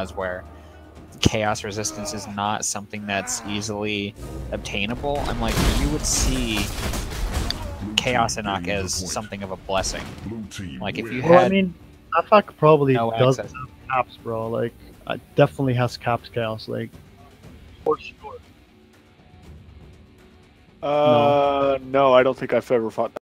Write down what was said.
as where chaos resistance is not something that's easily obtainable. I'm like, you would see chaos inoc as something of a blessing. Like if you Well, I mean, Afak probably no does have caps, bro. Like, it definitely has caps chaos. Like, for sure. Uh, no, I don't think I've ever fought